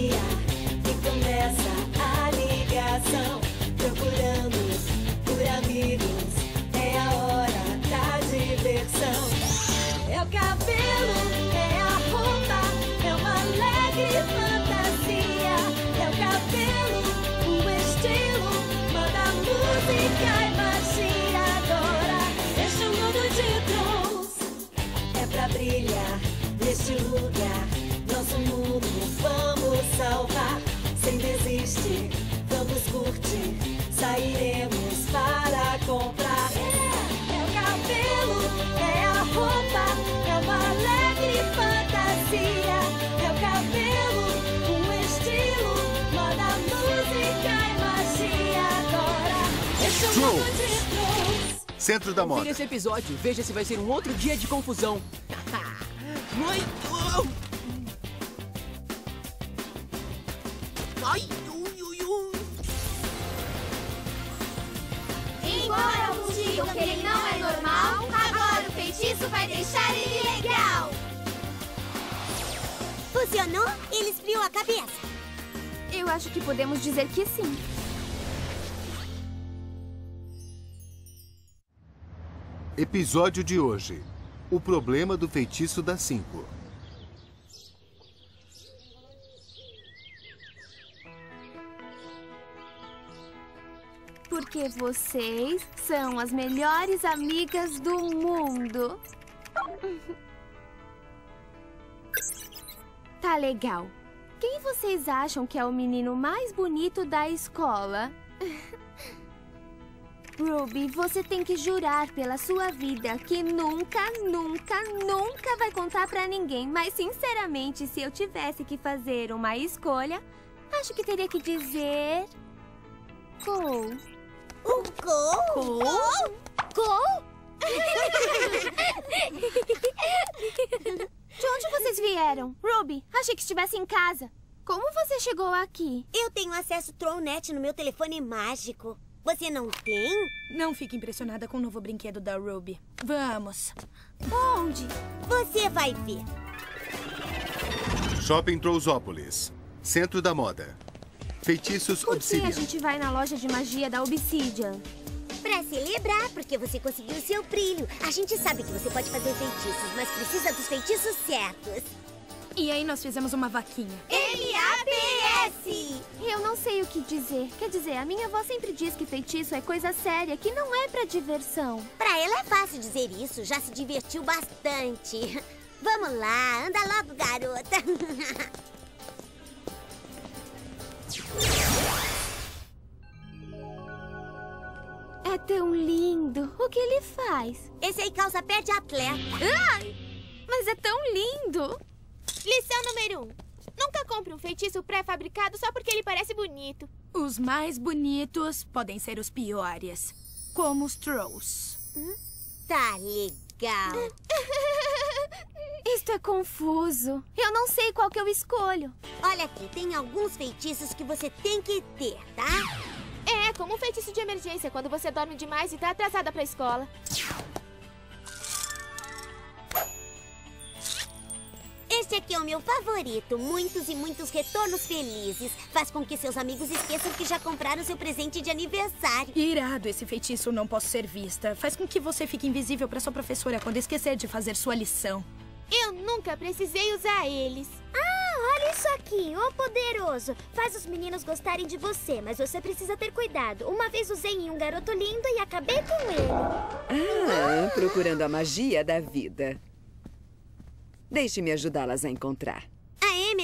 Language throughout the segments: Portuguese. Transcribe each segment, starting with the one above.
dia Vamos curtir, sairemos para comprar. É, é o cabelo, é a roupa, é uma alegre fantasia. É o cabelo, o estilo, moda, música e magia. Agora, este mundo de trons. Centro da Confira moda. esse episódio. Veja se vai ser um outro dia de confusão. Muito! Vai deixar ele legal. Funcionou? Ele esfriou a cabeça. Eu acho que podemos dizer que sim. Episódio de hoje. O problema do feitiço das cinco. Porque vocês são as melhores amigas do mundo. Tá legal. Quem vocês acham que é o menino mais bonito da escola? Ruby, você tem que jurar pela sua vida que nunca, nunca, nunca vai contar pra ninguém. Mas, sinceramente, se eu tivesse que fazer uma escolha, acho que teria que dizer. Cole. O gol? Cole? Cole? De onde vocês vieram? Ruby, achei que estivesse em casa. Como você chegou aqui? Eu tenho acesso Tronnet no meu telefone mágico. Você não tem? Não fique impressionada com o novo brinquedo da Ruby. Vamos. Onde? Você vai ver. Shopping Trousópolis. Centro da moda. Feitiços Por que a Obsidian. gente vai na loja de magia da Obsidian? Pra celebrar, porque você conseguiu o seu brilho. A gente sabe que você pode fazer feitiços, mas precisa dos feitiços certos. E aí nós fizemos uma vaquinha. M-A-P-S! Eu não sei o que dizer. Quer dizer, a minha avó sempre diz que feitiço é coisa séria, que não é pra diversão. Pra ela é fácil dizer isso, já se divertiu bastante. Vamos lá, anda logo, garota. É tão lindo. O que ele faz? Esse aí calça pé de atleta. Ai! Mas é tão lindo! Lição número 1. Um. Nunca compre um feitiço pré-fabricado só porque ele parece bonito. Os mais bonitos podem ser os piores. Como os Trolls. Tá legal. Isto é confuso. Eu não sei qual que eu escolho. Olha aqui, tem alguns feitiços que você tem que ter, tá? É, como um feitiço de emergência quando você dorme demais e tá atrasada pra escola. Este aqui é o meu favorito. Muitos e muitos retornos felizes. Faz com que seus amigos esqueçam que já compraram seu presente de aniversário. Irado esse feitiço não posso ser vista. Faz com que você fique invisível para sua professora quando esquecer de fazer sua lição. Eu nunca precisei usar eles. Ah, olha isso aqui, ô poderoso. Faz os meninos gostarem de você, mas você precisa ter cuidado. Uma vez usei em um garoto lindo e acabei com ele. Ah, procurando a magia da vida. Deixe-me ajudá-las a encontrar.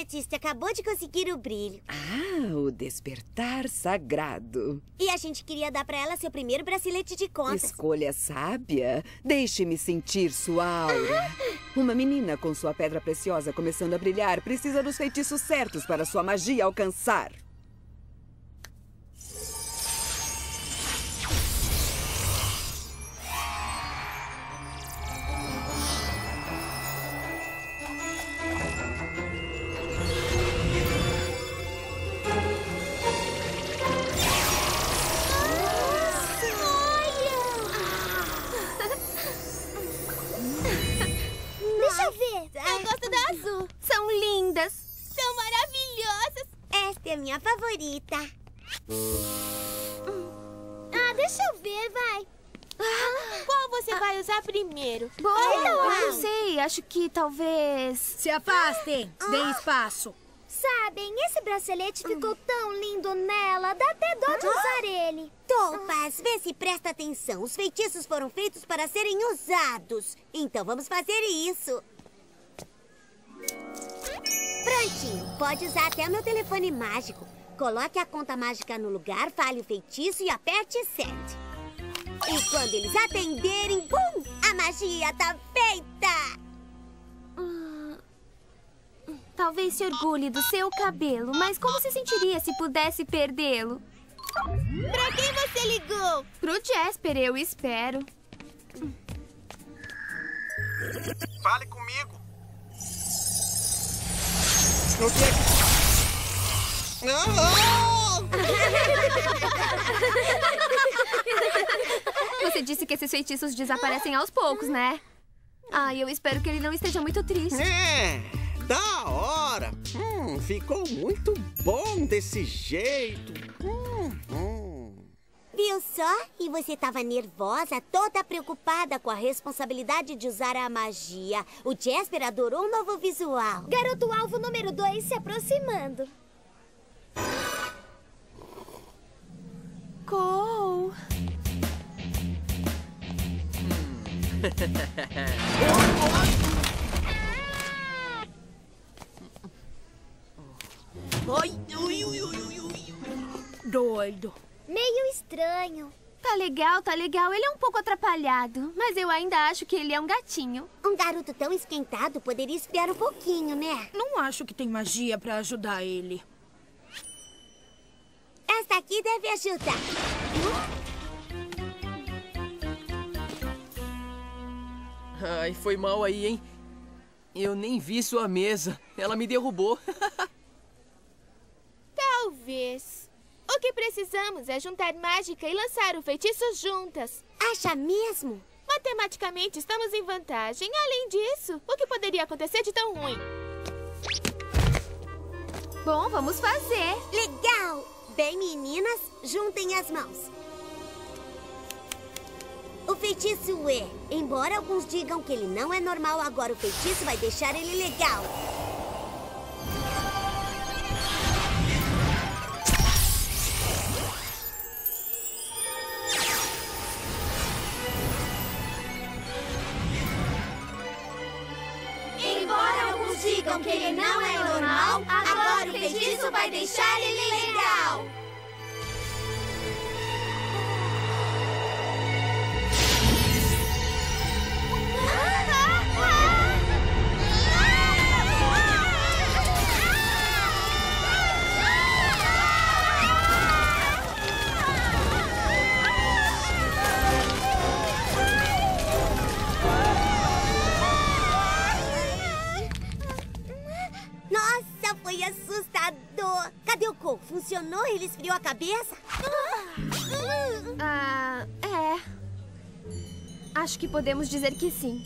A Amethyst acabou de conseguir o brilho. Ah, o despertar sagrado. E a gente queria dar pra ela seu primeiro bracelete de contas. Escolha sábia. Deixe-me sentir sua aura. Uma menina com sua pedra preciosa começando a brilhar precisa dos feitiços certos para sua magia alcançar. Favorita. Ah, deixa eu ver, vai. Qual você vai usar primeiro? Bom, eu não sei. Acho que talvez. Se afastem. Deem espaço. Sabem, esse bracelete ficou tão lindo nela. Dá até dó de usar ele. Topas, vê se presta atenção. Os feitiços foram feitos para serem usados. Então vamos fazer isso. Prontinho. Pode usar até o meu telefone mágico. Coloque a conta mágica no lugar, fale o feitiço e aperte send. E quando eles atenderem, bum! A magia tá feita! Talvez se orgulhe do seu cabelo, mas como se sentiria se pudesse perdê-lo? Pra quem você ligou? Pro Jasper, eu espero. Fale comigo. O que é que... Você disse que esses feitiços desaparecem aos poucos, né? Ah, eu espero que ele não esteja muito triste. É, da hora. Hum, ficou muito bom desse jeito. Hum, hum. Viu só? E você tava nervosa, toda preocupada com a responsabilidade de usar a magia. O Jasper adorou o novo visual. Garoto alvo número 2 se aproximando. Cole. Ai, ui, ui, ui, ui, ui. Doido. Meio estranho. Tá legal, tá legal. Ele é um pouco atrapalhado, mas eu ainda acho que ele é um gatinho. Um garoto tão esquentado poderia esfriar um pouquinho, né? Não acho que tem magia pra ajudar ele. Esta aqui deve ajudar. Ai, foi mal aí, hein? Eu nem vi sua mesa. Ela me derrubou. Talvez. O que precisamos é juntar mágica e lançar o feitiço juntas. Acha mesmo? Matematicamente, estamos em vantagem. Além disso, o que poderia acontecer de tão ruim? Bom, vamos fazer. Legal! Bem, meninas, juntem as mãos. O feitiço é. Embora alguns digam que ele não é normal, agora o feitiço vai deixar ele legal. Embora alguns digam que ele não é normal, agora o feitiço vai deixar ele legal. Cabeça? Ah, é. Acho que podemos dizer que sim.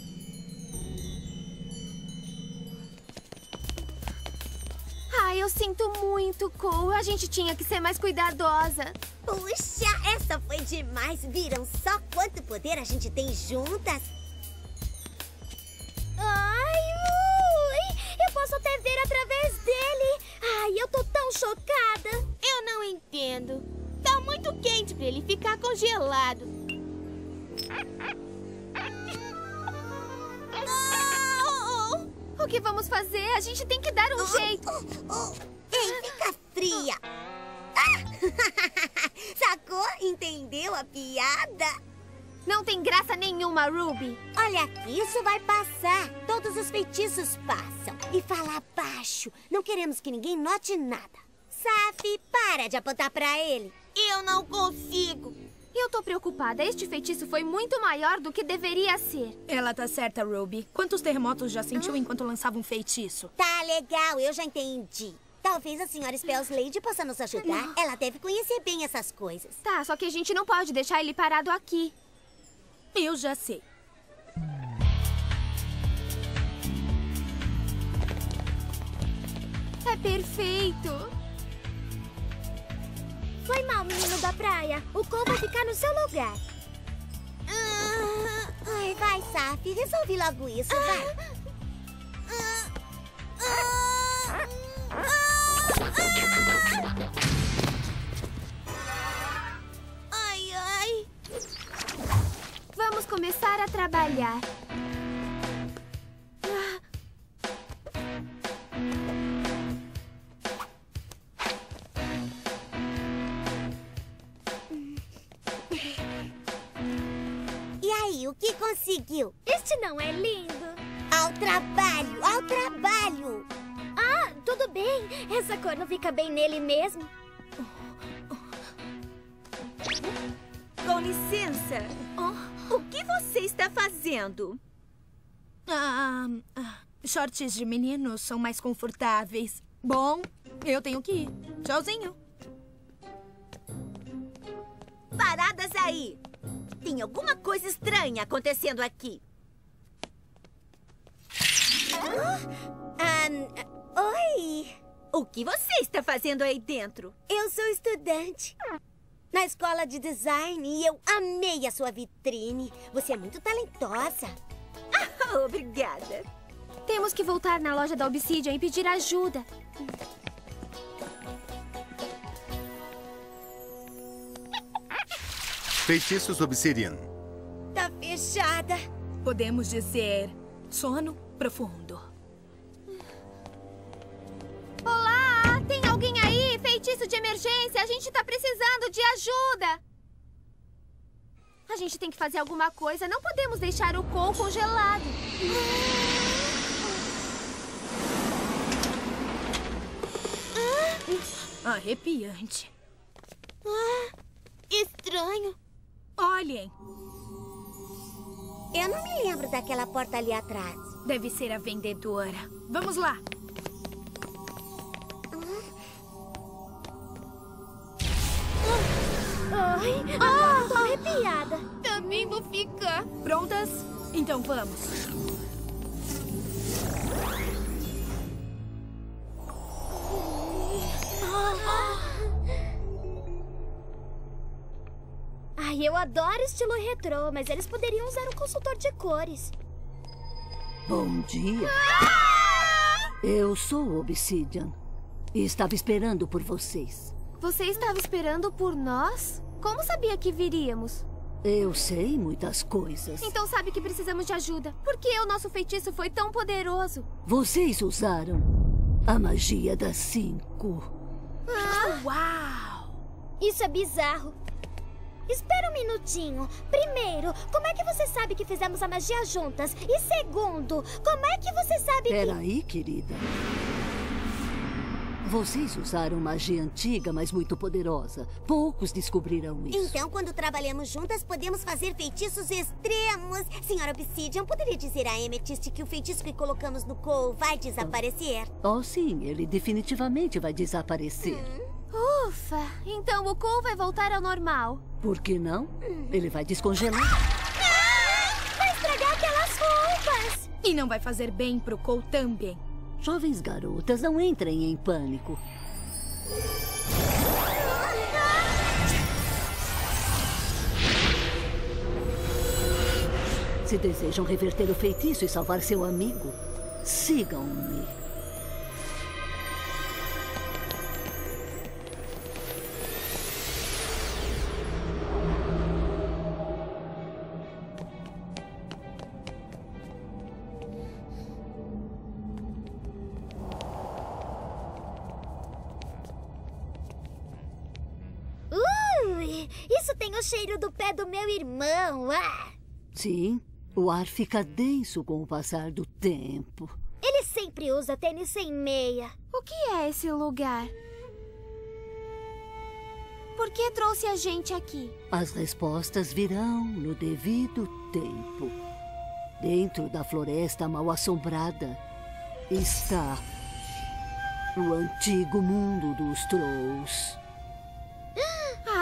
Ai, eu sinto muito, Cole. A gente tinha que ser mais cuidadosa. Puxa, essa foi demais! Viram só quanto poder a gente tem juntas? Ai, ui! Eu posso até ver através dele. Ai, eu tô tão chocada. Não entendo. Tá muito quente pra ele ficar congelado. O que vamos fazer? A gente tem que dar um jeito. Ei, fica fria! Ah! Sacou? Entendeu a piada? Não tem graça nenhuma, Ruby. Olha aqui, isso vai passar. Todos os feitiços passam. E fala baixo. Não queremos que ninguém note nada. Safi, para de apontar pra ele. Eu não consigo. Eu tô preocupada. Este feitiço foi muito maior do que deveria ser. Ela tá certa, Ruby. Quantos terremotos já sentiu enquanto lançava um feitiço? Tá legal, eu já entendi. Talvez a senhora Spellslade possa nos ajudar. Ela deve conhecer bem essas coisas. Tá, só que a gente não pode deixar ele parado aqui. Eu já sei. É perfeito. Foi mal, menino da praia. O Cole vai ficar no seu lugar. Ah, ai, vai, Saf. Resolve logo isso, vai. Ai, ai. Vamos começar a trabalhar. De menino são mais confortáveis. Bom, eu tenho que ir. Tchauzinho. Paradas aí! Tem alguma coisa estranha acontecendo aqui. Ah, oi. O que você está fazendo aí dentro? Eu sou estudante na escola de design e eu amei a sua vitrine. Você é muito talentosa. Obrigada. Temos que voltar na loja da Obsidian e pedir ajuda. Feitiços Obsidian. Tá fechada. Podemos dizer sono profundo. Olá! Tem alguém aí? Feitiço de emergência! A gente tá precisando de ajuda! A gente tem que fazer alguma coisa. Não podemos deixar o Cole congelado. Arrepiante. Estranho. Olhem, Eu não me lembro daquela porta ali atrás. deve ser a vendedora. Vamos lá. Ai, agora eu tô arrepiada. Também vou ficar. Prontas? Então vamos. Eu adoro estilo retrô, mas eles poderiam usar um consultor de cores. Bom dia. Eu sou Obsidian e estava esperando por vocês. Você estava esperando por nós? Como sabia que viríamos? Eu sei muitas coisas. Então sabe que precisamos de ajuda. Por que o nosso feitiço foi tão poderoso? Vocês usaram a magia das cinco. Uau! Isso é bizarro. Espera um minutinho. Primeiro, como é que você sabe que fizemos a magia juntas? E segundo, como é que você sabe que... Peraí, querida. Vocês usaram magia antiga, mas muito poderosa. Poucos descobrirão isso. Então, quando trabalhamos juntas, podemos fazer feitiços extremos. Senhora Obsidian, poderia dizer a Amethyst que o feitiço que colocamos no Cole vai desaparecer? Oh, sim, ele definitivamente vai desaparecer. Ufa! Então o Cole vai voltar ao normal. Por que não? Ele vai descongelar. Vai estragar aquelas roupas! E não vai fazer bem pro Cole também. Jovens garotas, não entrem em pânico. Se desejam reverter o feitiço e salvar seu amigo, sigam-me. Sim, o ar fica denso com o passar do tempo. Ele sempre usa tênis sem meia. O que é esse lugar? Por que trouxe a gente aqui? As respostas virão no devido tempo. Dentro da floresta mal assombrada está o antigo mundo dos Trolls.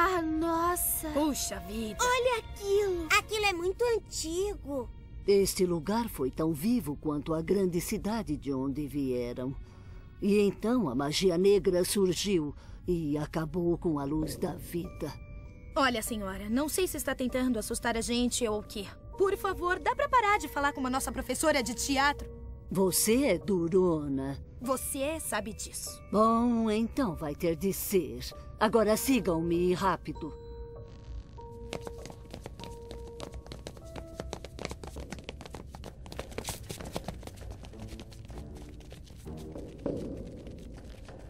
Ah, nossa! Puxa vida. Olha aquilo! Aquilo é muito antigo. Este lugar foi tão vivo quanto a grande cidade de onde vieram. E então a magia negra surgiu e acabou com a luz da vida. Olha, senhora, não sei se está tentando assustar a gente ou o quê. Por favor, dá pra parar de falar como a nossa professora de teatro? Você é durona. Você sabe disso. Bom, então vai ter de ser. Agora sigam-me rápido.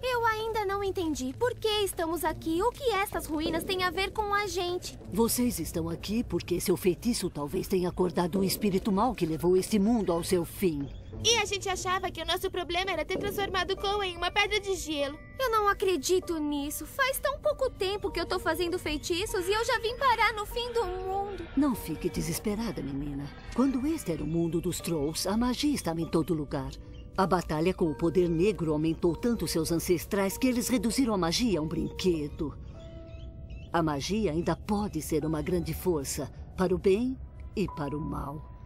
Eu ainda não entendi por que estamos aqui. O que estas ruínas têm a ver com a gente? Vocês estão aqui porque seu feitiço talvez tenha acordado um espírito mau que levou este mundo ao seu fim. E a gente achava que o nosso problema era ter transformado Cole em uma pedra de gelo. Eu não acredito nisso. Faz tão pouco tempo que eu tô fazendo feitiços e eu já vim parar no fim do mundo. Não fique desesperada, menina. Quando este era o mundo dos Trolls, a magia estava em todo lugar. A batalha com o poder negro aumentou tanto seus ancestrais que eles reduziram a magia a um brinquedo. A magia ainda pode ser uma grande força, para o bem e para o mal.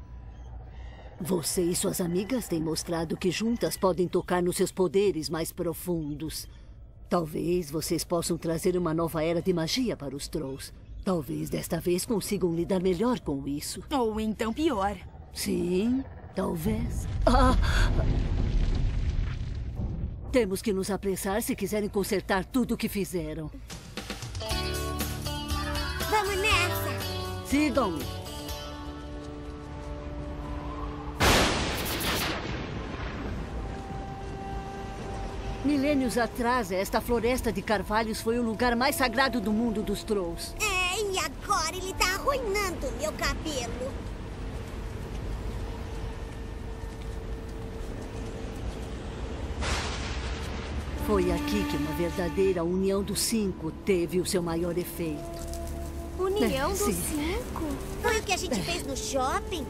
Você e suas amigas têm mostrado que juntas podem tocar nos seus poderes mais profundos. Talvez vocês possam trazer uma nova era de magia para os Trolls. Talvez desta vez consigam lidar melhor com isso. Ou então pior. Sim, talvez. Ah! Temos que nos apressar se quiserem consertar tudo o que fizeram. Vamos nessa! Sigam-me. Milênios atrás, esta floresta de carvalhos foi o lugar mais sagrado do mundo dos Trolls. É, e agora ele tá arruinando meu cabelo. Foi aqui que uma verdadeira união dos cinco teve o seu maior efeito. União É, dos cinco? Foi o que a gente fez no shopping?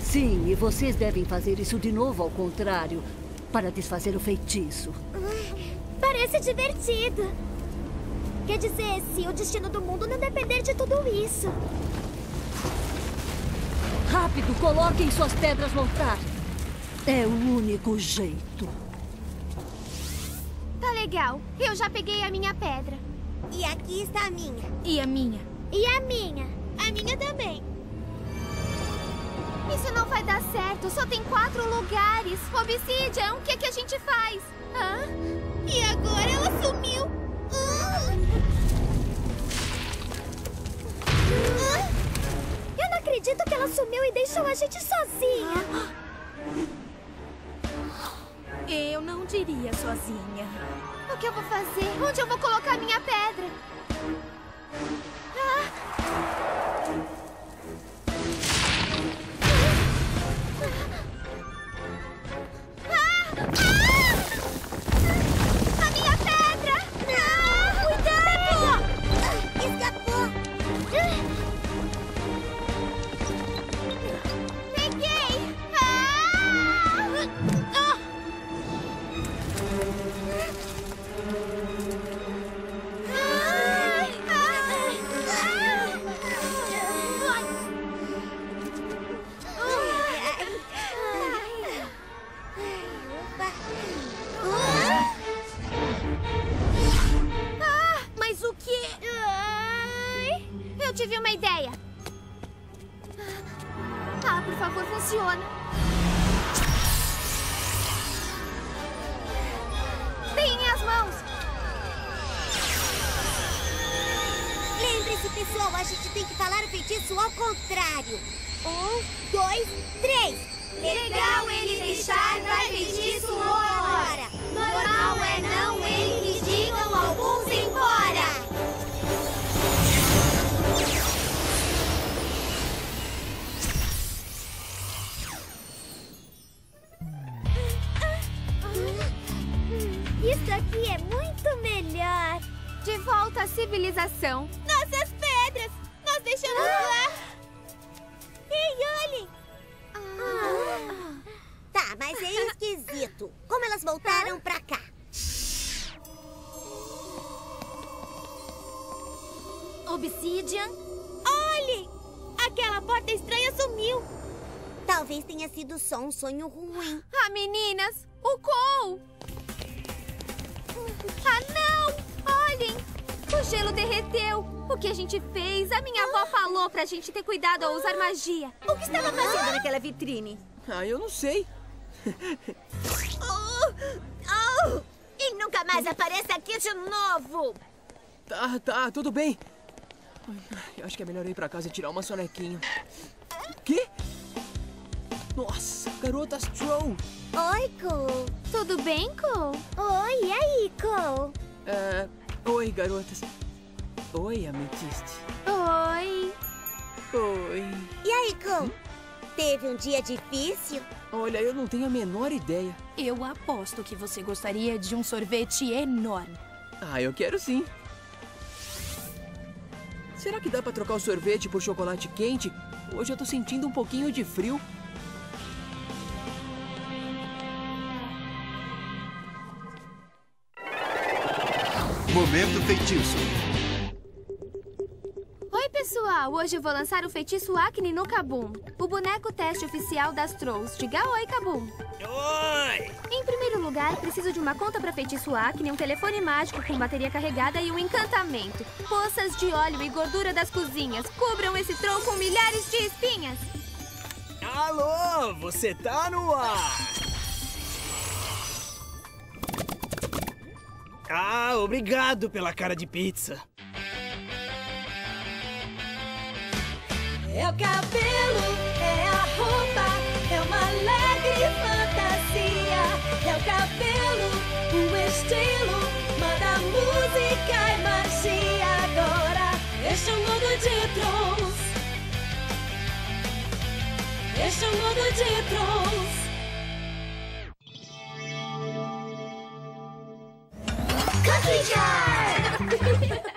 Sim, e vocês devem fazer isso de novo ao contrário, para desfazer o feitiço. Parece divertido. Quer dizer, se o destino do mundo não depender de tudo isso. Rápido, coloquem suas pedras no altar. É o único jeito. Tá legal. Eu já peguei a minha pedra. E aqui está a minha. E a minha? E a minha? A minha também. Isso não vai dar certo. Só tem quatro lugares. Obsidian, o que, que a gente faz? Hã? E agora ela sumiu. Eu não acredito que ela sumiu e deixou a gente sozinha. Eu não diria sozinha. O que eu vou fazer? Onde eu vou colocar minha pedra? Ah! Nossas pedras! Nós deixamos lá. Ei, olhem! Tá, mas é esquisito. Como elas voltaram pra cá? Obsidian? Olhe! Aquela porta estranha sumiu. Talvez tenha sido só um sonho ruim. Gelo derreteu. O que a gente fez? A minha avó falou pra gente ter cuidado ao usar magia. O que estava fazendo naquela vitrine? Ah, eu não sei. Oh, oh, e nunca mais apareça aqui de novo! Tá, tá, tudo bem. Eu acho que é melhor ir pra casa e tirar uma sonequinha. Quê? Nossa, garota Stroll. Oi, Cole. Tudo bem, Cole? Oi, e aí, Cole? É, oi, garotas. Oi, ametiste. Oi. Oi. E aí, Cole? Teve um dia difícil? Olha, eu não tenho a menor ideia. Eu aposto que você gostaria de um sorvete enorme. Ah, eu quero sim. Será que dá pra trocar o sorvete por chocolate quente? Hoje eu tô sentindo um pouquinho de frio. Momento feitiço. Oi, pessoal! Hoje eu vou lançar o feitiço Acne no Kabum. O boneco teste oficial das Trolls. Diga oi, Kabum. Oi! Em primeiro lugar, preciso de uma conta para feitiço Acne, um telefone mágico com bateria carregada e um encantamento. Poças de óleo e gordura das cozinhas. Cubram esse troll com milhares de espinhas. Alô, você tá no ar! Ah, obrigado pela cara de pizza. É o cabelo, é a roupa, é uma alegre fantasia. É o cabelo, o estilo, manda música e magia. Agora, este é o mundo de Trolls. Este é o mundo de Trolls. Lucky charm.